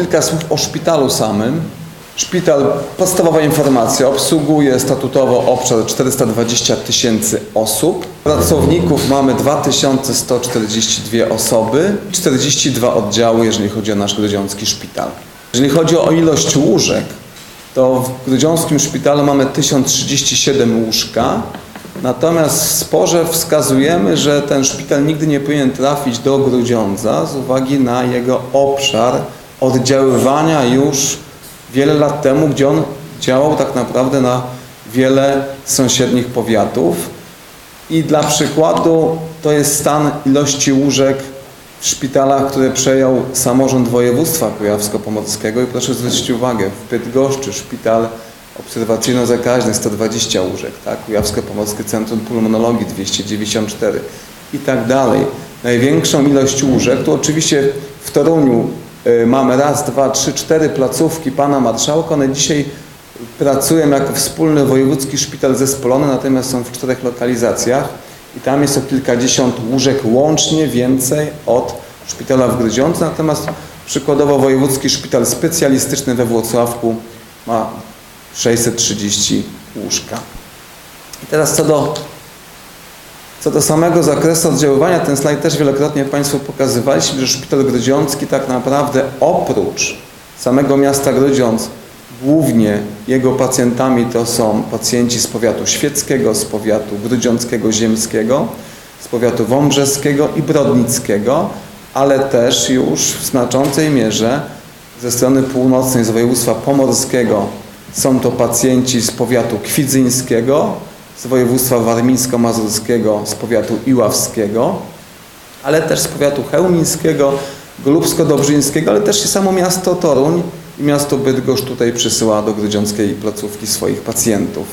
Kilka słów o szpitalu samym. Szpital, podstawowa informacja, obsługuje statutowo obszar 420 tysięcy osób. Pracowników mamy 2142 osoby, 42 oddziały, jeżeli chodzi o nasz grudziącki szpital. Jeżeli chodzi o ilość łóżek, to w grudziąckim szpitalu mamy 1037 łóżka, natomiast w sporze wskazujemy, że ten szpital nigdy nie powinien trafić do Grudziądza z uwagi na jego obszar oddziaływania już wiele lat temu, gdzie on działał tak naprawdę na wiele sąsiednich powiatów. I dla przykładu to jest stan ilości łóżek w szpitalach, które przejął samorząd województwa kujawsko-pomorskiego i proszę zwrócić uwagę, w Bydgoszczy szpital obserwacyjno-zakaźny 120 łóżek, tak? Kujawsko-Pomorskie Centrum Pulmonologii 294 i tak dalej. Największą ilość łóżek, to oczywiście w Toruniu mamy raz, dwa, trzy, cztery placówki Pana Marszałka, one dzisiaj pracują jako wspólny wojewódzki szpital zespolony, natomiast są w czterech lokalizacjach. I tam jest o kilkadziesiąt łóżek łącznie więcej od szpitala w Grudziądzu, natomiast przykładowo wojewódzki szpital specjalistyczny we Włocławku ma 630 łóżka. I teraz co do, co do samego zakresu oddziaływania, ten slajd też wielokrotnie Państwu pokazywaliśmy, że szpital grudziącki tak naprawdę oprócz samego miasta Grudziądz Głównie jego pacjentami to są pacjenci z powiatu świeckiego, z powiatu grudziąckiego, ziemskiego, z powiatu wąbrzeskiego i brodnickiego, ale też już w znaczącej mierze ze strony północnej, z województwa pomorskiego są to pacjenci z powiatu kwidzyńskiego, z województwa warmińsko-mazurskiego, z powiatu iławskiego, ale też z powiatu chełmińskiego, golubsko-dobrzyńskiego, ale też i samo miasto Toruń i miasto Bydgoszcz tutaj przysyła do grudziąckiej placówki swoich pacjentów.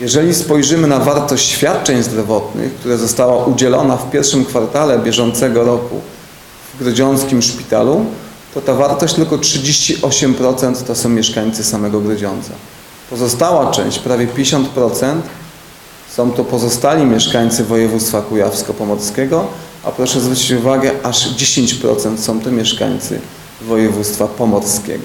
Jeżeli spojrzymy na wartość świadczeń zdrowotnych, które została udzielona w pierwszym kwartale bieżącego roku w grudziąckim szpitalu, to ta wartość tylko 38% to są mieszkańcy samego Grudziądza. Pozostała część, prawie 50%, są to pozostali mieszkańcy województwa kujawsko-pomorskiego, a proszę zwrócić uwagę, aż 10% są to mieszkańcy województwa pomorskiego.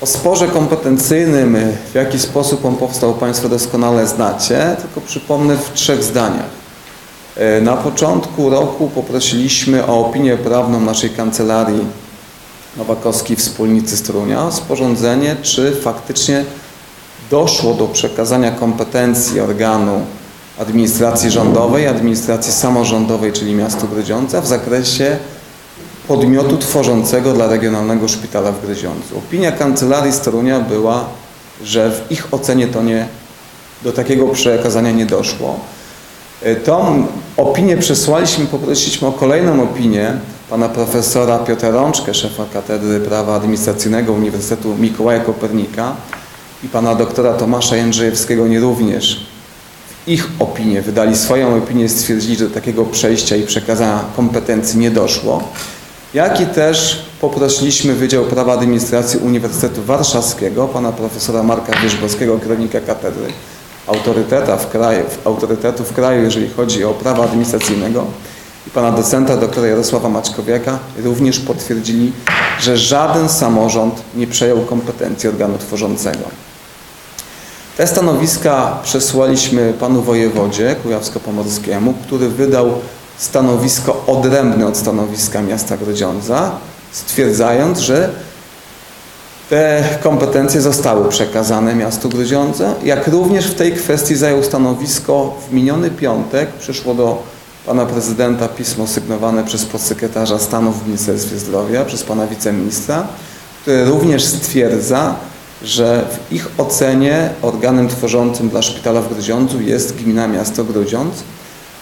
O sporze kompetencyjnym, w jaki sposób on powstał, Państwo doskonale znacie, tylko przypomnę w trzech zdaniach. Na początku roku poprosiliśmy o opinię prawną naszej kancelarii Nowakowskiej Wspólnicy Strunia sporządzenie, czy faktycznie doszło do przekazania kompetencji organu administracji rządowej, administracji samorządowej, czyli miastu Grudziądza w zakresie podmiotu tworzącego dla Regionalnego Szpitala w Gryziądzu. Opinia Kancelarii Storunia była, że w ich ocenie to nie, do takiego przekazania nie doszło. E, tą opinię przesłaliśmy, poprosiliśmy o kolejną opinię pana profesora Piotra Rączkę, szefa Katedry Prawa Administracyjnego Uniwersytetu Mikołaja Kopernika i pana doktora Tomasza Jędrzejewskiego, nie również ich opinię, wydali swoją opinię, stwierdzili, że do takiego przejścia i przekazania kompetencji nie doszło jak i też poprosiliśmy Wydział Prawa Administracji Uniwersytetu Warszawskiego, pana profesora Marka Wierzbowskiego, kierownika katedry, autoryteta w kraju, autorytetu w kraju, jeżeli chodzi o prawo administracyjnego i pana docenta doktora Jarosława Maćkowiaka również potwierdzili, że żaden samorząd nie przejął kompetencji organu tworzącego. Te stanowiska przesłaliśmy panu wojewodzie kujawsko-pomorskiemu, który wydał stanowisko odrębne od stanowiska miasta Grodziądza, stwierdzając, że te kompetencje zostały przekazane miastu Grudziądza, jak również w tej kwestii zajął stanowisko w miniony piątek. Przyszło do pana prezydenta pismo sygnowane przez podsekretarza stanu w Ministerstwie Zdrowia, przez pana wiceministra, które również stwierdza, że w ich ocenie organem tworzącym dla szpitala w Grudziądzu jest gmina miasto Grudziądz,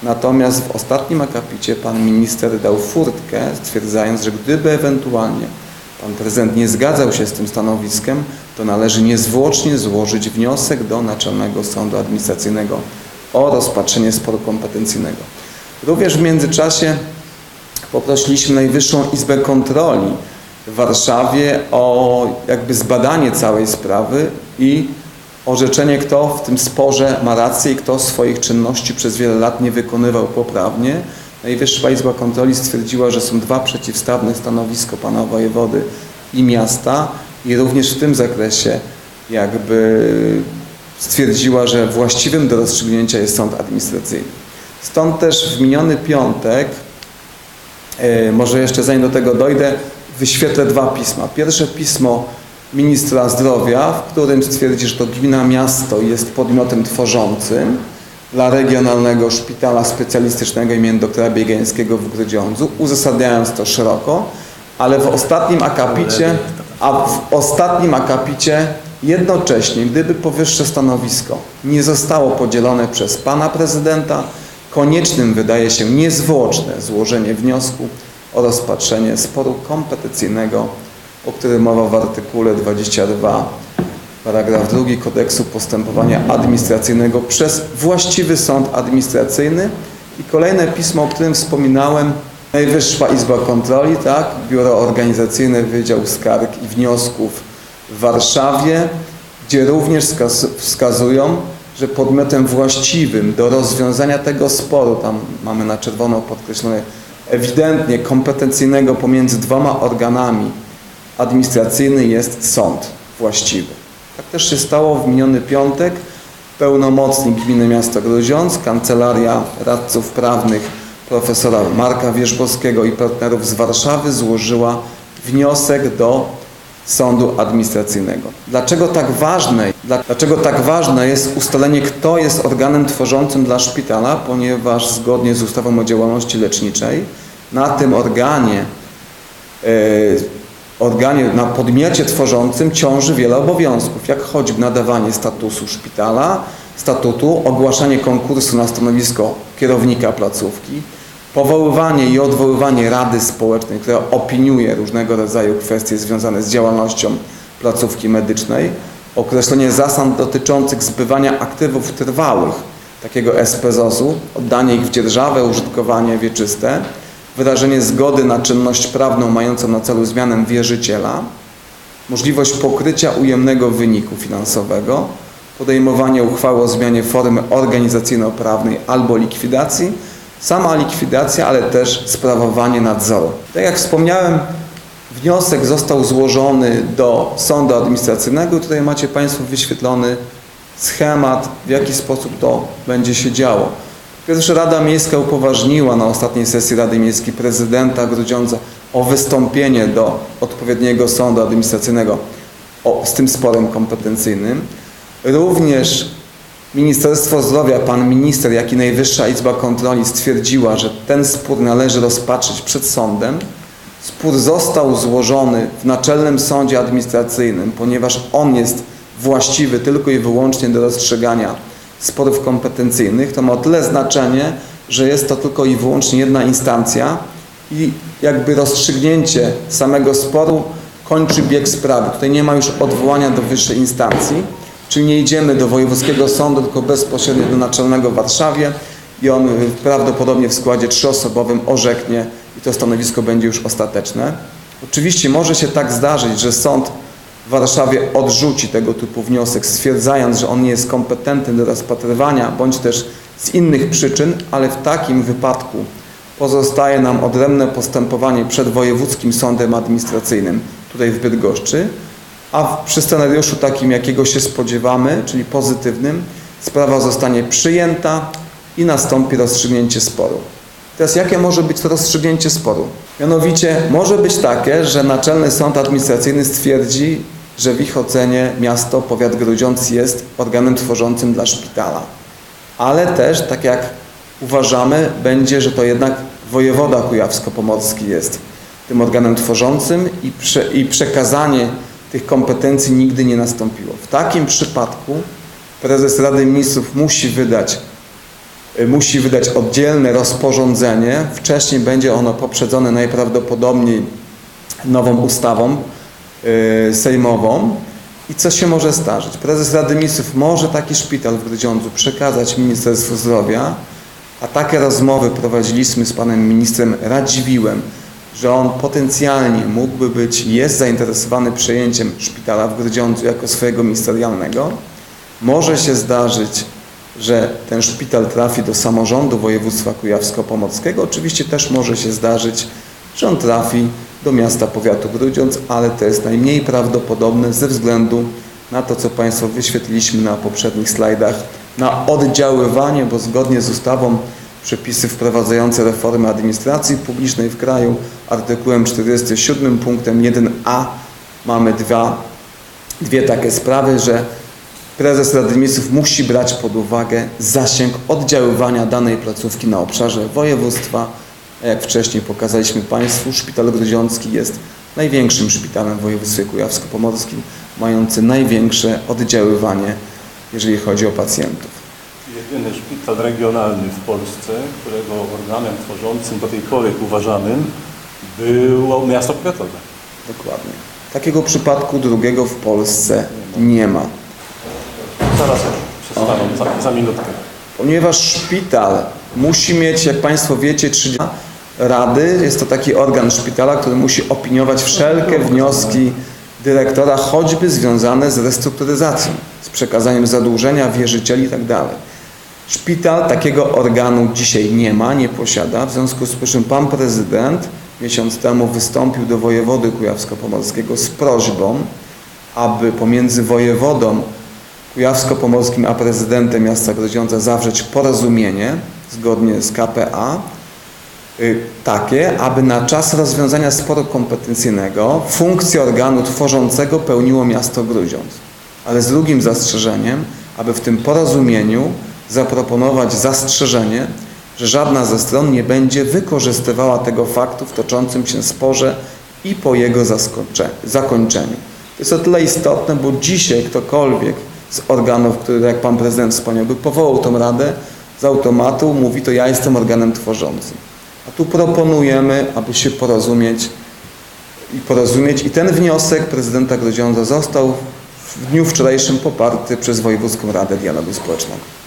Natomiast w ostatnim akapicie pan minister dał furtkę, stwierdzając, że gdyby ewentualnie pan prezydent nie zgadzał się z tym stanowiskiem, to należy niezwłocznie złożyć wniosek do Naczelnego Sądu Administracyjnego o rozpatrzenie sporu kompetencyjnego. Również w międzyczasie poprosiliśmy Najwyższą Izbę Kontroli w Warszawie o jakby zbadanie całej sprawy i orzeczenie, kto w tym sporze ma rację i kto swoich czynności przez wiele lat nie wykonywał poprawnie. Najwyższa Izba Kontroli stwierdziła, że są dwa przeciwstawne stanowisko pana wojewody i miasta i również w tym zakresie jakby stwierdziła, że właściwym do rozstrzygnięcia jest sąd administracyjny. Stąd też w miniony piątek, e, może jeszcze zanim do tego dojdę, wyświetlę dwa pisma. Pierwsze pismo ministra zdrowia, w którym stwierdzi, że to gmina miasto jest podmiotem tworzącym dla Regionalnego Szpitala Specjalistycznego im. doktora Biegańskiego w Grudziądzu, uzasadniając to szeroko, ale w ostatnim akapicie, a w ostatnim akapicie jednocześnie, gdyby powyższe stanowisko nie zostało podzielone przez pana prezydenta, koniecznym wydaje się niezwłoczne złożenie wniosku o rozpatrzenie sporu kompetencyjnego, o którym mowa w artykule 22 paragraf 2 kodeksu postępowania administracyjnego przez właściwy sąd administracyjny i kolejne pismo, o którym wspominałem, Najwyższa Izba Kontroli, tak, Biuro Organizacyjne Wydział Skarg i Wniosków w Warszawie, gdzie również skaz wskazują, że podmiotem właściwym do rozwiązania tego sporu, tam mamy na czerwono podkreślone, ewidentnie kompetencyjnego pomiędzy dwoma organami administracyjny jest sąd właściwy. Tak też się stało w miniony piątek. Pełnomocnik Gminy Miasto Grudziądz, Kancelaria Radców Prawnych profesora Marka Wierzbowskiego i partnerów z Warszawy złożyła wniosek do sądu administracyjnego. Dlaczego tak ważne, dlaczego tak ważne jest ustalenie, kto jest organem tworzącym dla szpitala, ponieważ zgodnie z ustawą o działalności leczniczej na tym organie yy, organie, na podmiocie tworzącym ciąży wiele obowiązków, jak choćby nadawanie statusu szpitala, statutu, ogłaszanie konkursu na stanowisko kierownika placówki, powoływanie i odwoływanie Rady Społecznej, która opiniuje różnego rodzaju kwestie związane z działalnością placówki medycznej, określenie zasad dotyczących zbywania aktywów trwałych takiego SPZOS-u, oddanie ich w dzierżawę, użytkowanie wieczyste, wyrażenie zgody na czynność prawną mającą na celu zmianę wierzyciela, możliwość pokrycia ujemnego wyniku finansowego, podejmowanie uchwały o zmianie formy organizacyjno-prawnej albo likwidacji, sama likwidacja, ale też sprawowanie nadzoru. Tak jak wspomniałem, wniosek został złożony do sądu administracyjnego tutaj macie Państwo wyświetlony schemat, w jaki sposób to będzie się działo. Pierwsza Rada Miejska upoważniła na ostatniej sesji Rady Miejskiej prezydenta Grudziądza o wystąpienie do odpowiedniego sądu administracyjnego o, z tym sporem kompetencyjnym. Również Ministerstwo Zdrowia, pan minister, jak i Najwyższa Izba Kontroli stwierdziła, że ten spór należy rozpatrzyć przed sądem. Spór został złożony w Naczelnym Sądzie Administracyjnym, ponieważ on jest właściwy tylko i wyłącznie do rozstrzygania sporów kompetencyjnych. To ma tyle znaczenie, że jest to tylko i wyłącznie jedna instancja i jakby rozstrzygnięcie samego sporu kończy bieg sprawy. Tutaj nie ma już odwołania do wyższej instancji. Czyli nie idziemy do wojewódzkiego sądu, tylko bezpośrednio do naczelnego w Warszawie i on prawdopodobnie w składzie trzyosobowym orzeknie i to stanowisko będzie już ostateczne. Oczywiście może się tak zdarzyć, że sąd w Warszawie odrzuci tego typu wniosek, stwierdzając, że on nie jest kompetentny do rozpatrywania, bądź też z innych przyczyn, ale w takim wypadku pozostaje nam odrębne postępowanie przed Wojewódzkim Sądem Administracyjnym, tutaj w Bydgoszczy, a przy scenariuszu takim, jakiego się spodziewamy, czyli pozytywnym, sprawa zostanie przyjęta i nastąpi rozstrzygnięcie sporu. Teraz jakie może być to rozstrzygnięcie sporu? Mianowicie może być takie, że Naczelny Sąd Administracyjny stwierdzi, że w ich ocenie miasto, powiat Grudziądz jest organem tworzącym dla szpitala. Ale też, tak jak uważamy, będzie, że to jednak wojewoda kujawsko-pomorski jest tym organem tworzącym i, prze, i przekazanie tych kompetencji nigdy nie nastąpiło. W takim przypadku prezes Rady Ministrów musi wydać, y, musi wydać oddzielne rozporządzenie. Wcześniej będzie ono poprzedzone najprawdopodobniej nową ustawą yy, sejmową. I co się może zdarzyć? Prezes Rady Ministrów może taki szpital w Grudziądzu przekazać Ministerstwu Zdrowia, a takie rozmowy prowadziliśmy z panem ministrem Radziwiłem, że on potencjalnie mógłby być, jest zainteresowany przejęciem szpitala w Grudziądzu jako swojego ministerialnego, może się zdarzyć, że ten szpital trafi do samorządu województwa kujawsko-pomorskiego. Oczywiście też może się zdarzyć, że on trafi do miasta powiatu Grudziądz, ale to jest najmniej prawdopodobne ze względu na to, co Państwo wyświetliliśmy na poprzednich slajdach, na oddziaływanie, bo zgodnie z ustawą przepisy wprowadzające reformę administracji publicznej w kraju artykułem 47 punktem 1a mamy dwa, dwie takie sprawy, że prezes Rady Ministrów musi brać pod uwagę zasięg oddziaływania danej placówki na obszarze województwa. Jak wcześniej pokazaliśmy Państwu, Szpital Grudziącki jest największym szpitalem w województwie kujawsko-pomorskim, mający największe oddziaływanie, jeżeli chodzi o pacjentów. Jedyny szpital regionalny w Polsce, którego organem tworzącym do tej pory uważanym było miasto powiatowe. Dokładnie. Takiego przypadku drugiego w Polsce nie ma. Zaraz przestaną, za, za minutkę. Ponieważ szpital musi mieć, jak Państwo wiecie, 30 rady, jest to taki organ szpitala, który musi opiniować wszelkie wnioski dyrektora, choćby związane z restrukturyzacją, z przekazaniem zadłużenia wierzycieli itd. Szpital takiego organu dzisiaj nie ma, nie posiada, w związku z czym Pan Prezydent miesiąc temu wystąpił do wojewody kujawsko-pomorskiego z prośbą, aby pomiędzy wojewodą kujawsko-pomorskim a prezydentem miasta Grodziądza zawrzeć porozumienie zgodnie z KPA y, takie, aby na czas rozwiązania sporu kompetencyjnego funkcję organu tworzącego pełniło miasto Grudziądz. Ale z drugim zastrzeżeniem, aby w tym porozumieniu zaproponować zastrzeżenie, że żadna ze stron nie będzie wykorzystywała tego faktu w toczącym się sporze i po jego zakończeniu. To jest o tyle istotne, bo dzisiaj ktokolwiek z organów, który, jak Pan Prezydent wspomniał, by powołał tą Radę, z automatu mówi, to ja jestem organem tworzącym. A tu proponujemy, aby się porozumieć i porozumieć. I ten wniosek prezydenta Grodziądza został w dniu wczorajszym poparty przez Wojewódzką Radę Dialogu Społecznego.